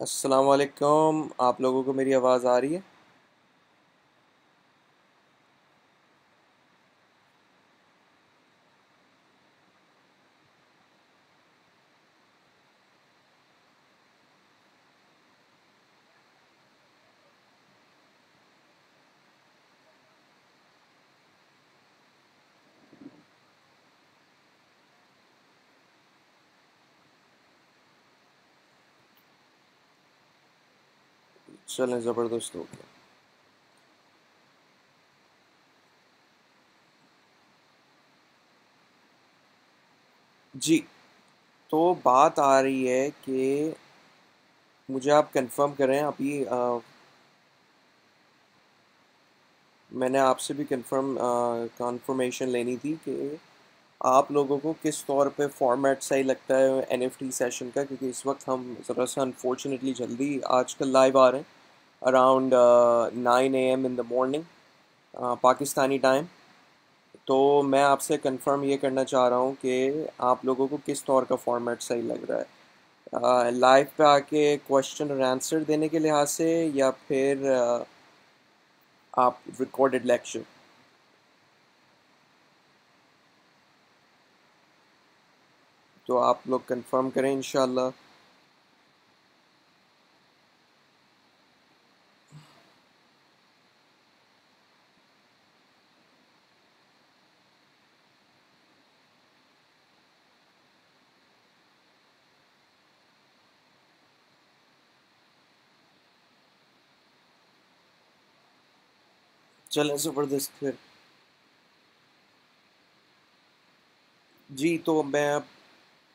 अस्सलाम वालेकुम आप लोगों को मेरी आवाज़ आ रही है? चलें, ज़बरदस्त हो गया। जी तो बात आ रही है कि मुझे आप कंफर्म करें, अभी मैंने आपसे भी कंफर्म कंफर्मेशन लेनी थी कि आप लोगों को किस तौर पे फॉर्मेट सही लगता है एनएफटी सेशन का, क्योंकि इस वक्त हम ज़रा सा अनफॉर्चुनेटली जल्दी आजकल लाइव आ रहे हैं। Around nine A M in the morning Pakistani time तो मैं आपसे कंफर्म ये करना चाह रहा हूँ कि आप लोगों को किस तौर का फॉर्मेट सही लग रहा है? लाइव uh, पे आके क्वेश्चन और आंसर देने के लिहाज से या फिर uh, आप रिकॉर्डेड लेक्चर तो आप लोग कंफर्म करें इंशाल्लाह। चलें ज़बरदस्त फिर। जी तो मैं अब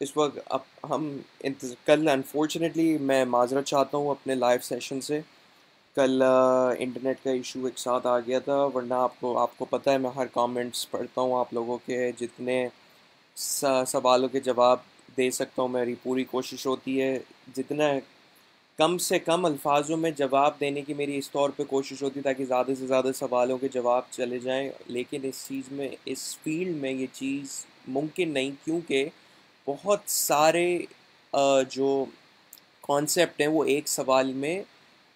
इस वक्त अब हम कल अनफॉर्चुनेटली मैं माजरत चाहता हूँ अपने लाइव सेशन से। कल इंटरनेट का इशू एक साथ आ गया था, वरना आपको आपको पता है मैं हर कमेंट्स पढ़ता हूँ आप लोगों के, जितने सवालों के जवाब दे सकता हूँ मेरी पूरी कोशिश होती है, जितना कम से कम अल्फाजों में जवाब देने की मेरी इस तौर पे कोशिश होती ताकि ज़्यादा से ज़्यादा सवालों के जवाब चले जाएँ। लेकिन इस चीज़ में, इस फ़ील्ड में ये चीज़ मुमकिन नहीं क्योंकि बहुत सारे जो कॉन्सेप्ट हैं वो एक सवाल में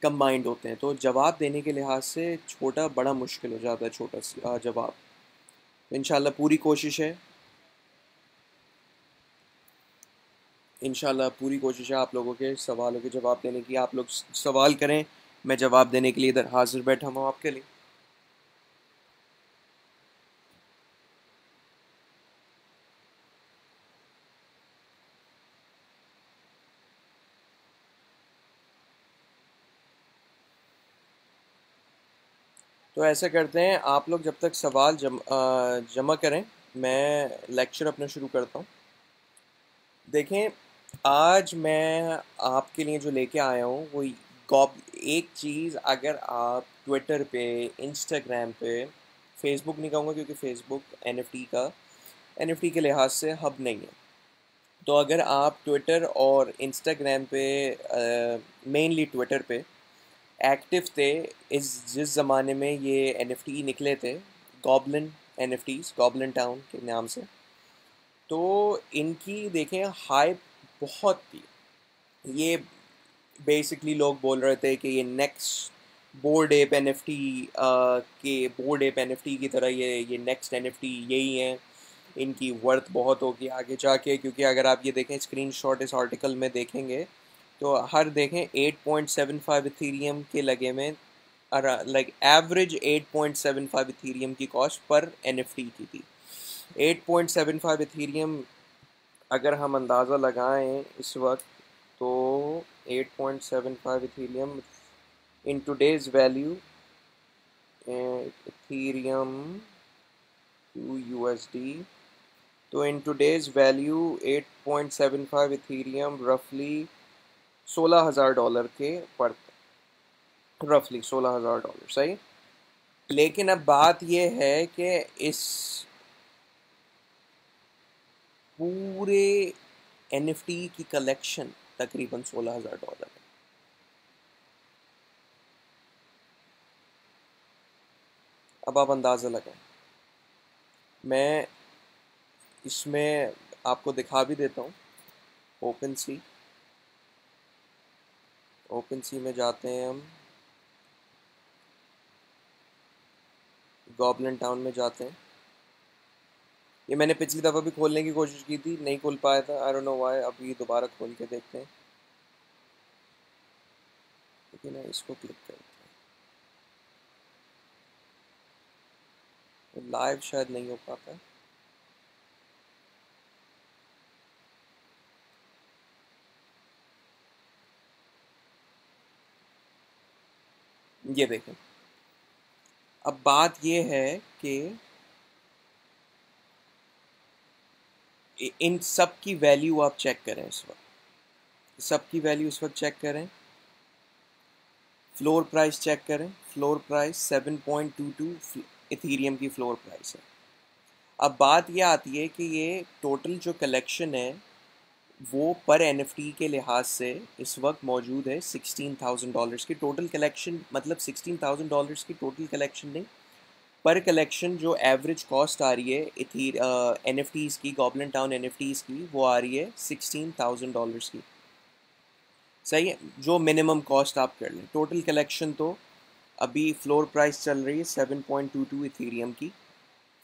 कम्बाइंड होते हैं। तो जवाब देने के लिहाज से छोटा बड़ा मुश्किल हो जाता है छोटा जवाब। इन पूरी कोशिश है। इन पूरी कोशिश है आप लोगों के सवालों के जवाब देने की। आप लोग सवाल करें, मैं जवाब देने के लिए इधर हाजिर बैठा हूँ आपके लिए। तो ऐसा करते हैं, आप लोग जब तक सवाल जम जमा करें, मैं लेक्चर अपना शुरू करता हूँ। देखें आज मैं आपके लिए जो लेके आया हूँ, वो गॉब, एक चीज़ अगर आप ट्विटर पे इंस्टाग्राम पे फेसबुक नहीं कहूँगा क्योंकि फेसबुक एनएफटी का एनएफटी के लिहाज से हब नहीं है। तो अगर आप ट्विटर और इंस्टाग्राम पे मेनली ट्विटर पे एक्टिव थे, इस, जिस ज़माने में ये एनएफटी निकले थे goblin N F goblin town के नाम से तो इनकी देखें हाइप बहुत थी ये बेसिकली लोग बोल रहे थे कि ये next bored ape N F T के bored ape N F T की तरह ये ये नेक्स्ट एन एफ़ टी यही हैं। इनकी वर्थ बहुत होगी आगे जाके, क्योंकि अगर आप ये देखें स्क्रीन शॉट इस आर्टिकल में देखेंगे तो हर देखें 8.75 इथीरियम के लगे में लाइक एवरेज 8.75 इथीरियम की कॉस्ट पर एन एफ़ टी की थी। 8.75 इथीरियम अगर हम अंदाज़ा लगाएँ इस वक्त तो 8.75 Ethereum in today's value Ethereum to USD. तो इन टूडेज़ वैल्यू 8.75 इथीरियम रफली सोलह हज़ार डॉलर के पड़ते रफली सोलह हज़ार डॉलर, सही? लेकिन अब बात यह है कि इस पूरे एनएफटी की कलेक्शन तकरीबन सोलह हज़ार डॉलर है। अब आप अंदाज़ा लगाएँ। मैं इसमें आपको दिखा भी देता हूँ। ओपन सी ओपन सी में जाते हैं हम। गॉबलिन टाउन में जाते हैं। ये मैंने पिछली दफ़ा भी खोलने की कोशिश की थी, नहीं खोल पाया था। आई डोंट नो व्हाई अभी दोबारा खोल के देखते हैं। लेकिन इसको क्लिक करते हैं। लाइव शायद नहीं हो पाता। ये देखें। अब बात ये है कि इन सब की वैल्यू आप चेक करें इस वक्त। सब की वैल्यू इस वक्त चेक करें। फ्लोर प्राइस चेक करें। Floor price seven point two two Ethereum की फ्लोर प्राइस है। अब बात यह आती है कि ये टोटल जो कलेक्शन है, वो पर एनएफटी के लिहाज से इस वक्त मौजूद है सिक्सटीन थाउज़ेंड डॉलर्स की। टोटल कलेक्शन मतलब सिक्सटीन थाउज़ेंड डॉलर्स की टोटल कलेक्शन नहीं पर कलेक्शन जो एवरेज कॉस्ट आ रही है इथीर एन एफ़ टीज़ की goblin town N F Ts की, वो आ रही है सिक्सटीन थाउज़ेंड डॉलर्स की। सही है? जो मिनिमम कॉस्ट आप कर लें। टोटल कलेक्शन तो अभी फ्लोर प्राइस चल रही है seven point two two Ethereum की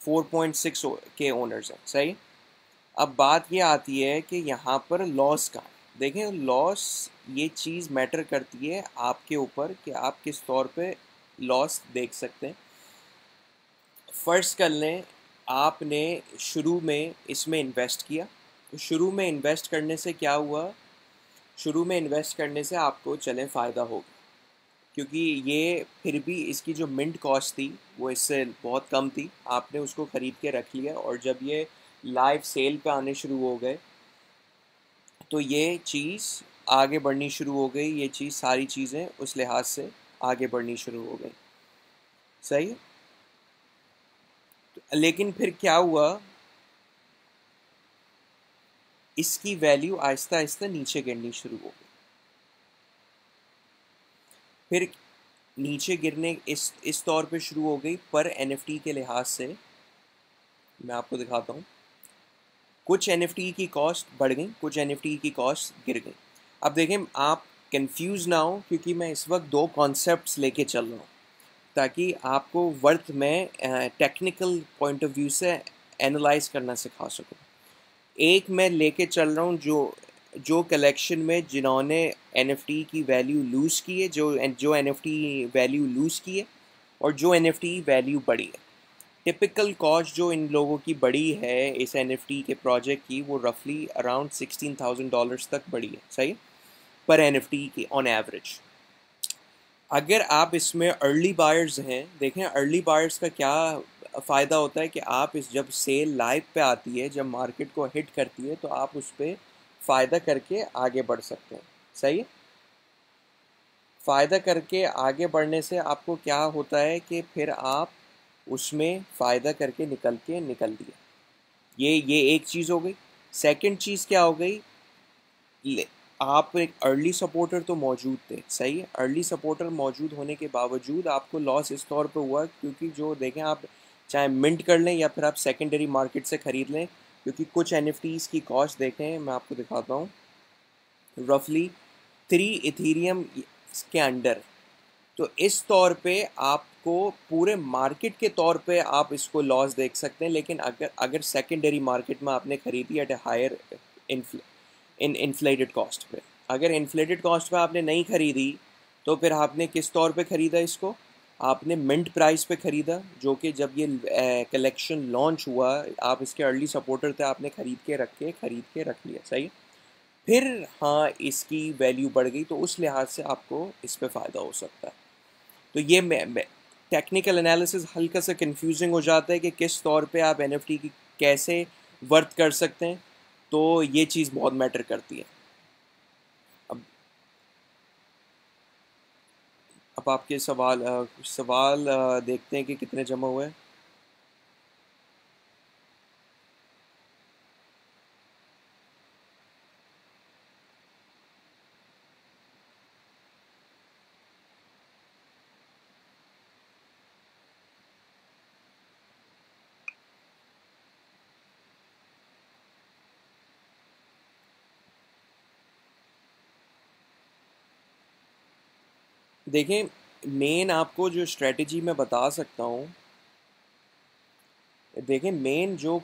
फोर पॉइंट सिक्स के ओनर्स हैं। सही? अब बात ये आती है कि यहाँ पर लॉस का देखें लॉस ये चीज़ मैटर करती है आपके ऊपर कि आप किस तौर पे लॉस देख सकते हैं। फ़र्ज़ कर लें, आपने शुरू में इसमें इन्वेस्ट किया। तो शुरू में इन्वेस्ट करने से क्या हुआ? शुरू में इन्वेस्ट करने से आपको चलें फ़ायदा होगा। क्योंकि ये फिर भी इसकी जो मिंट कॉस्ट थी, वो इससे बहुत कम थी। आपने उसको ख़रीद के रख लिया और जब ये लाइव सेल पे आने शुरू हो गए तो ये चीज़ आगे बढ़नी शुरू हो गई। ये चीज़ सारी चीज़ें उस लिहाज से आगे बढ़नी शुरू हो गई। सही लेकिन फिर क्या हुआ? इसकी वैल्यू आहिस्ता आहिस्ता नीचे गिरनी शुरू हो गई। फिर नीचे गिरने इस इस तौर पे शुरू हो गई पर एनएफटी के लिहाज से। मैं आपको दिखाता हूँ। कुछ एन की कॉस्ट बढ़ गई, कुछ एन की कॉस्ट गिर गई। अब देखें, आप कंफ्यूज ना हो क्योंकि मैं इस वक्त दो कॉन्सेप्ट्स लेके चल रहा हूँ। ताकि आपको वर्थ में टेक्निकल पॉइंट ऑफ़ व्यू से एनालाइज करना सिखा सकूँ। एक मैं लेके चल रहा हूँ जो जो कलेक्शन में जिन्होंने एनएफटी की वैल्यू लूज़ की है, जो जो एनएफटी वैल्यू लूज़ की है और जो एनएफटी वैल्यू बढ़ी है। टिपिकल कॉस्ट जो इन लोगों की बड़ी है इस एनएफटी के प्रोजेक्ट की, वो रफली अराउंड सिक्सटीन थाउज़ेंड डॉलर्स तक बड़ी है, सही? पर एनएफटी की ऑन एवरेज अगर आप इसमें अर्ली बायर्स हैं, देखें अर्ली बायर्स का क्या फ़ायदा होता है कि आप इस जब सेल लाइव पे आती है, जब मार्केट को हिट करती है तो आप उस पर फ़ायदा करके आगे बढ़ सकते हैं। सही है? फ़ायदा करके आगे बढ़ने से आपको क्या होता है कि फिर आप उसमें फ़ायदा करके निकल के निकल दिया ये ये एक चीज़ हो गई। सेकंड चीज़ क्या हो गई? आप एक अर्ली सपोर्टर तो मौजूद थे, सही है? अर्ली सपोर्टर मौजूद होने के बावजूद आपको लॉस इस तौर पर हुआ क्योंकि जो देखें आप, चाहे मिंट कर लें या फिर आप सेकेंडरी मार्केट से ख़रीद लें, क्योंकि कुछ एन की कॉस्ट देखें, मैं आपको दिखाता हूँ। रफली थ्री इथीरियम के अंडर तो इस तौर पे आपको पूरे मार्केट के तौर पे आप इसको लॉस देख सकते हैं, लेकिन अगर अगर सेकेंडरी मार्केट में आपने ख़रीदी at a higher in inflated cost पे। अगर इन्फ्लेटेड कॉस्ट पे आपने नहीं ख़रीदी तो फिर आपने किस तौर पे ख़रीदा इसको? आपने मिंट प्राइस पे ख़रीदा, जो कि जब ये कलेक्शन लॉन्च हुआ, आप इसके अर्ली सपोर्टर थे, आपने ख़रीद के रख के ख़रीद के रख लिया, सही? फिर हाँ इसकी वैल्यू बढ़ गई तो उस लिहाज से आपको इस पर फ़ायदा हो सकता है। तो ये टेक्निकल एनालिसिस हल्का सा कंफ्यूजिंग हो जाता है कि किस तौर पे आप एनएफटी की कैसे वर्थ कर सकते हैं। तो ये चीज़ बहुत मैटर करती है। अब अब आपके सवाल सवाल देखते हैं कि कितने जमा हुए हैं। देखें मेन आपको जो स्ट्रेटजी मैं बता सकता हूँ देखें मेन जो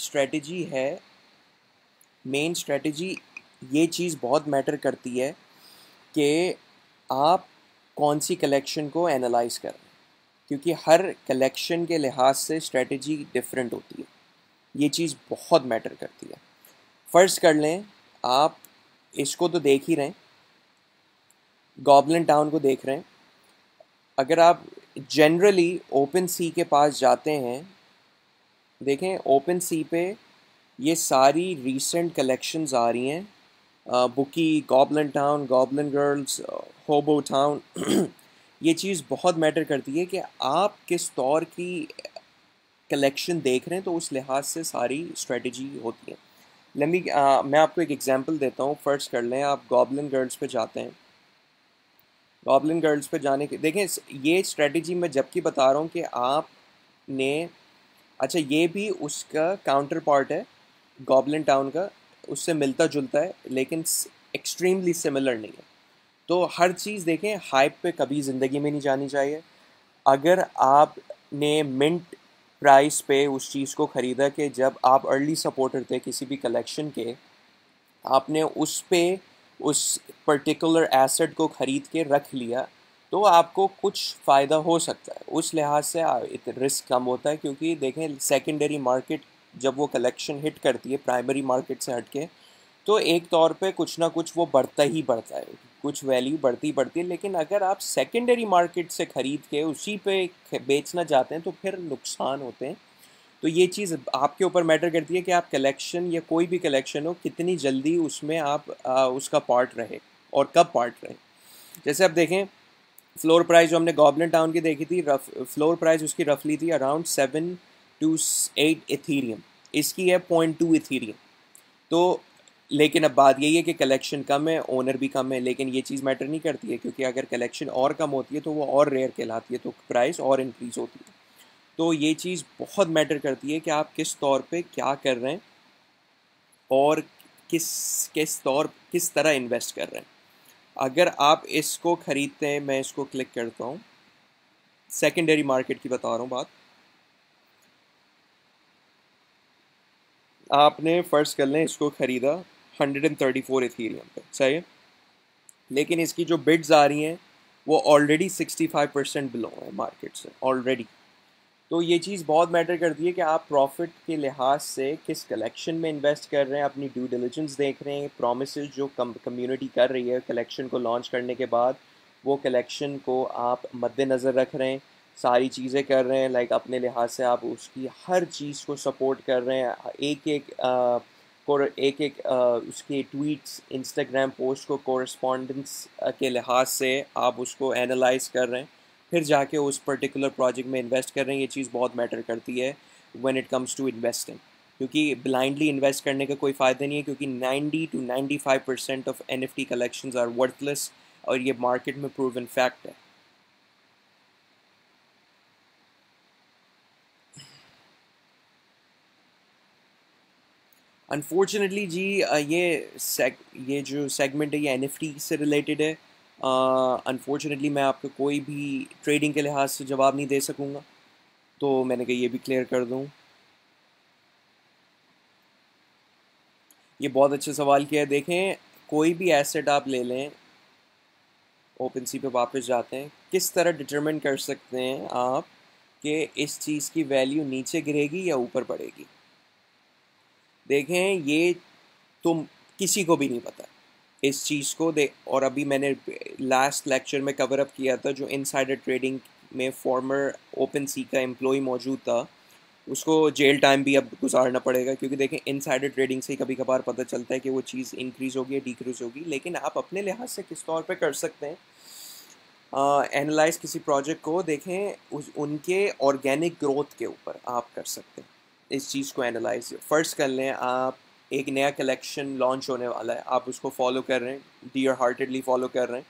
स्ट्रेटजी है मेन स्ट्रेटजी ये चीज़ बहुत मैटर करती है कि आप कौन सी कलेक्शन को एनालाइज करें क्योंकि हर कलेक्शन के लिहाज से स्ट्रेटजी डिफरेंट होती है। ये चीज़ बहुत मैटर करती है। फ़र्ज़ कर लें, आप इसको तो देख ही रहे हैं। गॉबलिन टाउन को देख रहे हैं। अगर आप जनरली ओपन सी के पास जाते हैं, देखें ओपन सी पे ये सारी रीसेंट कलेक्शंस आ रही हैं। Bookie goblin town goblin girls hobo town ये चीज़ बहुत मैटर करती है कि आप किस तौर की कलेक्शन देख रहे हैं तो उस लिहाज से सारी स्ट्रेटजी होती है। लम्बी मैं आपको एक एग्जांपल देता हूँ। फ़र्ज़ कर लें, आप गॉबलिन गर्ल्स पे जाते हैं। गॉबलिन गर्ल्स पे जाने के देखें ये स्ट्रेटजी मैं जबकि बता रहा हूँ कि आपने अच्छा ये भी उसका काउंटर पार्ट है गॉबलिन टाउन का, उससे मिलता जुलता है, लेकिन एक्सट्रीमली सिमिलर नहीं है। तो हर चीज़ देखें हाइप पे कभी ज़िंदगी में नहीं जानी चाहिए। अगर आपने मिंट प्राइस पे उस चीज़ को ख़रीदा कि जब आप अर्ली सपोर्टर थे किसी भी कलेक्शन के, आपने उस पे उस पर्टिकुलर एसेट को ख़रीद के रख लिया तो आपको कुछ फ़ायदा हो सकता है। उस लिहाज से रिस्क कम होता है क्योंकि देखें सेकेंडरी मार्केट जब वो कलेक्शन हिट करती है प्राइमरी मार्केट से हट के तो एक तौर पे कुछ ना कुछ वो बढ़ता ही बढ़ता है। कुछ वैल्यू बढ़ती बढ़ती है, लेकिन अगर आप सेकेंडरी मार्केट से ख़रीद के उसी पे बेचना चाहते हैं तो फिर नुकसान होते हैं। तो ये चीज़ आपके ऊपर मैटर करती है कि आप कलेक्शन या कोई भी कलेक्शन हो कितनी जल्दी उसमें आप आ, उसका पार्ट रहे और कब पार्ट रहे। जैसे आप देखें फ्लोर प्राइस जो हमने गॉबलिन टाउन की देखी थी रफ फ्लोर प्राइस उसकी रफली थी around seven two eight Ethereum. इसकी है पॉइंट टू इथीरियम। तो लेकिन अब बात यही है कि कलेक्शन कम है ओनर भी कम है लेकिन ये चीज़ मैटर नहीं करती है क्योंकि अगर कलेक्शन और कम होती है तो वो और रेयर कहलाती है तो प्राइस और इंक्रीज़ होती है। तो ये चीज़ बहुत मैटर करती है कि आप किस तौर पे क्या कर रहे हैं और किस किस तौर, किस तरह इन्वेस्ट कर रहे हैं। अगर आप इसको ख़रीदते हैं, मैं इसको क्लिक करता हूँ। सेकेंडरी मार्केट की बता रहा हूँ बात। आपने फ़र्ज़ कर लें, इसको ख़रीदा hundred and thirty four Ethereum पे, सही है? लेकिन इसकी जो बिड्स आ रही हैं, वो already sixty five percent below है मार्केट से ऑलरेडी तो ये चीज़ बहुत मैटर करती है कि आप प्रॉफिट के लिहाज से किस कलेक्शन में इन्वेस्ट कर रहे हैं अपनी ड्यू डिलीजेंस देख रहे हैं प्रोमिस जो कम्युनिटी कर रही है कलेक्शन को लॉन्च करने के बाद वो कलेक्शन को आप मद्देनज़र रख रहे हैं सारी चीज़ें कर रहे हैं लाइक अपने लिहाज से आप उसकी हर चीज़ को सपोर्ट कर रहे हैं एक एक आ, एक एक उसके ट्वीट्स इंस्टाग्राम पोस्ट को कोरस्पॉन्डेंस के लिहाज से आप उसको एनालाइज कर रहे हैं। फिर जाके उस पर्टिकुलर प्रोजेक्ट में इन्वेस्ट कर रहे हैं, ये चीज़ बहुत मैटर करती है when it comes to investing क्योंकि ब्लाइंडली इन्वेस्ट करने का कोई फ़ायदा नहीं है, क्योंकि 90 to 95 percent of N F T collection are worthless और ये मार्केट में प्रूवन फैक्ट है. अनफॉर्चुनेटली जी ये सेग ये जो सेगमेंट है, ये एन से रिलेटेड है। अनफॉर्चुनेटली uh, मैं आपको कोई भी ट्रेडिंग के लिहाज से जवाब नहीं दे सकूँगा तो मैंने कहा ये भी क्लियर कर दूँ। ये बहुत अच्छा सवाल किया है देखें कोई भी एसेट आप ले लें ओपन सी पे वापस जाते हैं किस तरह डिटरमिन कर सकते हैं आप कि इस चीज़ की वैल्यू नीचे गिरेगी या ऊपर बढ़ेगी? देखें ये तुम किसी को भी नहीं पता। इस चीज़ को दे और अभी मैंने लास्ट लेक्चर में कवर अप किया था जो इनसाइडर ट्रेडिंग में फॉर्मर ओपन सी का एम्प्लॉय मौजूद था उसको जेल टाइम भी अब गुजारना पड़ेगा क्योंकि देखें इनसाइडर ट्रेडिंग से कभी कभार पता चलता है कि वो चीज़ इंक्रीज़ होगी या डिक्रीज़ होगी लेकिन आप अपने लिहाज से किस तौर पे कर सकते हैं। एनालाइज uh, किसी प्रोजेक्ट को देखें उस उनके ऑर्गेनिक ग्रोथ के ऊपर आप कर सकते हैं। इस चीज़ को एनालाइज फ़र्स्ट कर लें आप एक नया कलेक्शन लॉन्च होने वाला है। आप उसको फॉलो कर रहे हैं डियर हार्टेडली फॉलो कर रहे हैं।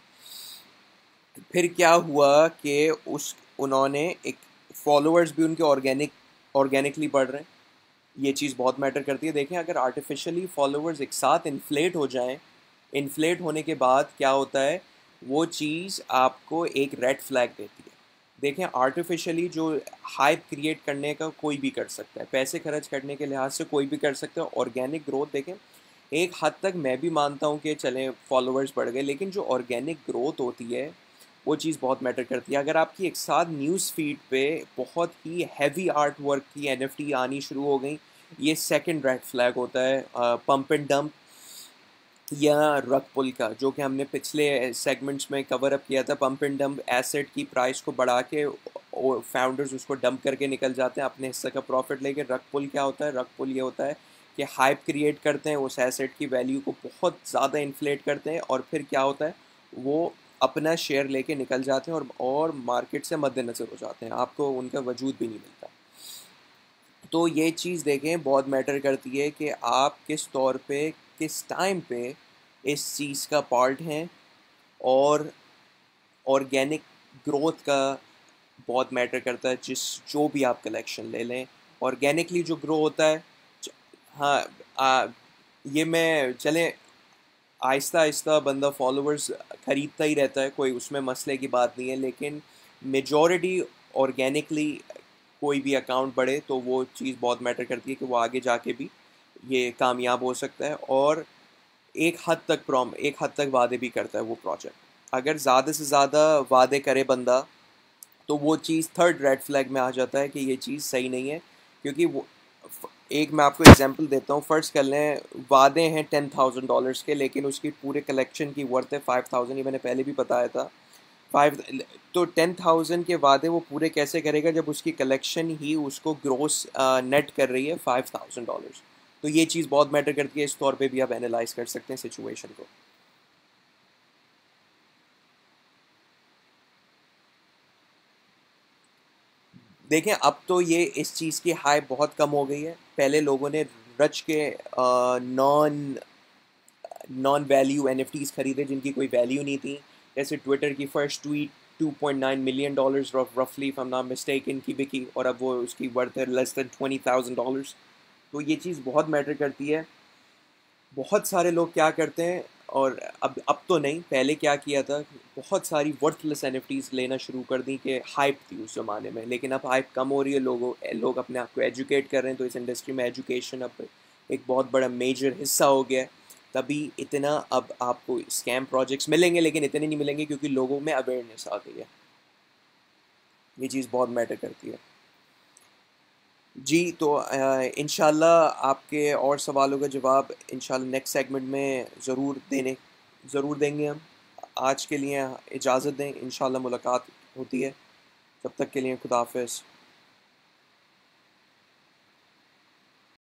फिर क्या हुआ कि उस, उन्होंने एक फॉलोअर्स भी उनके ऑर्गेनिक ऑर्गेनिकली बढ़ रहे हैं। ये चीज़ बहुत मैटर करती है। देखें, अगर आर्टिफिशियली फॉलोअर्स एक साथ इन्फ्लेट हो जाएँ इन्फ्लेट होने के बाद क्या होता है, वो चीज़ आपको एक रेड फ्लैग देती है। देखें आर्टिफिशियली जो हाइप क्रिएट करने का कोई भी कर सकता है। पैसे खर्च करने के लिहाज से कोई भी कर सकता है। ऑर्गेनिक ग्रोथ देखें, एक हद तक मैं भी मानता हूँ कि चलें फॉलोअर्स बढ़ गए, लेकिन जो ऑर्गेनिक ग्रोथ होती है, वो चीज़ बहुत मैटर करती है। अगर आपकी एक साथ न्यूज़ फ़ीड पे बहुत ही हैवी आर्ट वर्क की एनएफटी आनी शुरू हो गई, ये सेकंड रेड फ्लैग होता है पंप एंड डंप या रग पुल का, जो कि हमने पिछले सेगमेंट्स में कवर अप किया था पंप एंड डंप एसेट की प्राइस को बढ़ा के फाउंडर्स उसको डंप करके निकल जाते हैं अपने हिस्से का प्रॉफिट लेके। रग पुल क्या होता है? रग पुल ये होता है कि हाइप क्रिएट करते हैं, उस एसेट की वैल्यू को बहुत ज़्यादा इन्फ्लेट करते हैं और फिर क्या होता है? वो अपना शेयर लेके निकल जाते हैं और और मार्केट से मद्देनज़र हो जाते हैं। आपको उनका वजूद भी नहीं मिलता। तो ये चीज़ देखें, बहुत मैटर करती है कि आप किस तौर पे किस टाइम पे इस चीज़ का पार्ट हैं और ऑर्गेनिक ग्रोथ का बहुत मैटर करता है जिस जो भी आप कलेक्शन ले लें। ऑर्गेनिकली जो ग्रो होता है हाँ आ, ये मैं चलें आहिस्ता आहिस्ता बंदा फॉलोअर्स ख़रीदता ही रहता है कोई उसमें मसले की बात नहीं है लेकिन मेजॉरिटी ऑर्गेनिकली कोई भी अकाउंट बढ़े तो वो चीज़ बहुत मैटर करती है कि वो आगे जाके भी ये कामयाब हो सकता है और एक हद तक प्रॉम एक हद तक वादे भी करता है वो प्रोजेक्ट अगर ज़्यादा से ज़्यादा वादे करे बंदा तो वो चीज़ थर्ड रेड फ्लैग में आ जाता है कि ये चीज़ सही नहीं है, क्योंकि वो, एक मैं आपको एग्जांपल देता हूँ फ़र्ज़ कर लें, वादे हैं टेन थाउज़ेंड डॉलर्स के, लेकिन उसकी पूरे कलेक्शन की वर्थ है फाइव थाउज़ेंड ये मैंने पहले भी बताया था। फाइव तो टेन थाउज़ेंड के वादे वो पूरे कैसे करेगा जब उसकी कलेक्शन ही उसको ग्रोस नेट कर रही है फाइव थाउज़ेंड डॉलर्स तो ये चीज़ बहुत मैटर करती है, इस तौर पे भी आप एनालाइज कर सकते हैं सिचुएशन को। देखें, अब तो ये इस चीज़ की हाई बहुत कम हो गई है। पहले लोगों ने रच के नॉन नॉन वैल्यू एन खरीदे जिनकी कोई वैल्यू नहीं थी। जैसे ट्विटर की फ़र्स्ट ट्वीट 2.9 मिलियन डॉलर्स रफली फ्रॉम नॉट मिस्टेक इनकी बिकी, और अब वो उसकी वर्थ है less than twenty thousand dollars तो ये चीज़ बहुत मैटर करती है। बहुत सारे लोग क्या करते हैं और अब अब तो नहीं, पहले क्या किया था, बहुत सारी वर्थलेस एन लेना शुरू कर दी कि हाइप थी उस ज़माने में, लेकिन अब हाइप कम हो रही है, लोगों, लोग अपने आप को एजुकेट कर रहे हैं तो इस इंडस्ट्री में एजुकेशन अब एक बहुत बड़ा मेजर हिस्सा हो गया है। तभी इतना अब आपको स्कैम प्रोजेक्ट्स मिलेंगे, लेकिन इतने नहीं मिलेंगे क्योंकि लोगों में अवेयरनेस आ गई है। ये चीज़ बहुत मैटर करती है। जी तो इन आपके और सवालों का जवाब इन नेक्स्ट सेगमेंट में ज़रूर देने, ज़रूर देंगे हम। आज के लिए इजाज़त दें इन मुलाकात होती है। तब तक के लिए खुदाफिज